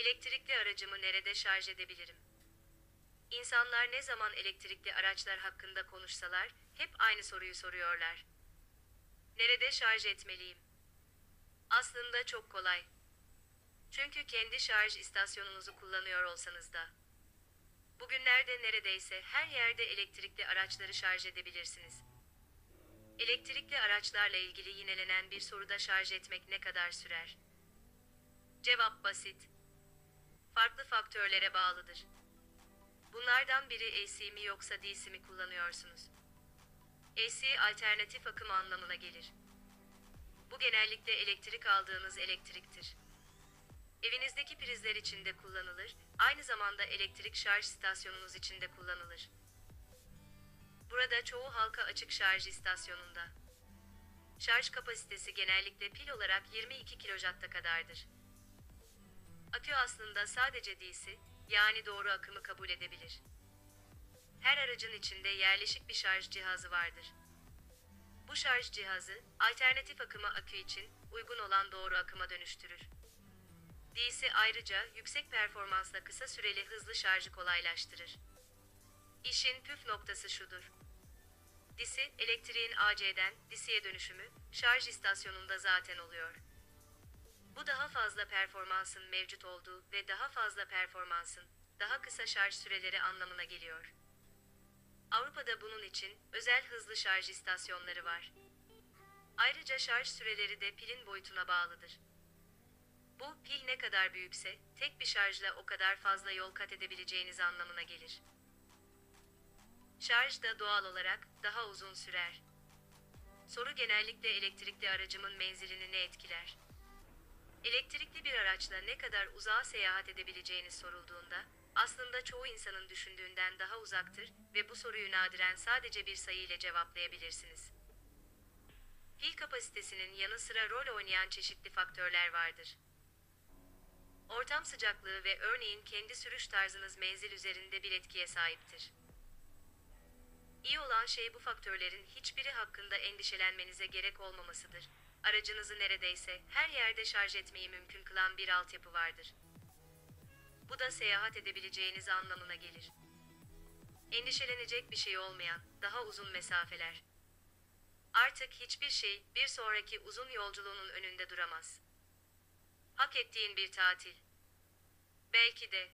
Elektrikli aracımı nerede şarj edebilirim? İnsanlar ne zaman elektrikli araçlar hakkında konuşsalar hep aynı soruyu soruyorlar. Nerede şarj etmeliyim? Aslında çok kolay. Çünkü kendi şarj istasyonunuzu kullanıyor olsanız da. Bugünlerde neredeyse her yerde elektrikli araçları şarj edebilirsiniz. Elektrikli araçlarla ilgili yinelenen bir soruda şarj etmek ne kadar sürer? Cevap basit. Farklı faktörlere bağlıdır. Bunlardan biri AC mi yoksa DC mi kullanıyorsunuz? AC alternatif akım anlamına gelir. Bu genellikle elektrik aldığınız elektriktir. Evinizdeki prizler için de kullanılır, aynı zamanda elektrik şarj istasyonunuz için de kullanılır. Burada çoğu halka açık şarj istasyonunda. Şarj kapasitesi genellikle pil olarak 22 kilowatt'a kadardır. Akü aslında sadece DC, yani doğru akımı kabul edebilir. Her aracın içinde yerleşik bir şarj cihazı vardır. Bu şarj cihazı, alternatif akımı akü için uygun olan doğru akıma dönüştürür. DC ayrıca yüksek performansla kısa süreli hızlı şarjı kolaylaştırır. İşin püf noktası şudur. DC, elektriğin AC'den DC'ye dönüşümü, şarj istasyonunda zaten oluyor. Fazla performansın mevcut olduğu ve daha fazla performansın, daha kısa şarj süreleri anlamına geliyor. Avrupa'da bunun için özel hızlı şarj istasyonları var. Ayrıca şarj süreleri de pilin boyutuna bağlıdır. Bu, pil ne kadar büyükse, tek bir şarjla o kadar fazla yol kat edebileceğiniz anlamına gelir. Şarj da doğal olarak daha uzun sürer. Soru genellikle elektrikli aracımın menzilini ne etkiler? Elektrikli bir araçla ne kadar uzağa seyahat edebileceğiniz sorulduğunda, aslında çoğu insanın düşündüğünden daha uzaktır ve bu soruyu nadiren sadece bir sayı ile cevaplayabilirsiniz. Pil kapasitesinin yanı sıra rol oynayan çeşitli faktörler vardır. Ortam sıcaklığı ve örneğin kendi sürüş tarzınız menzil üzerinde bir etkiye sahiptir. İyi olan şey bu faktörlerin hiçbiri hakkında endişelenmenize gerek olmamasıdır. Aracınızı neredeyse her yerde şarj etmeyi mümkün kılan bir altyapı vardır. Bu da seyahat edebileceğiniz anlamına gelir. Endişelenecek bir şey olmayan, daha uzun mesafeler. Artık hiçbir şey bir sonraki uzun yolculuğunun önünde duramaz. Hak ettiğin bir tatil. Belki de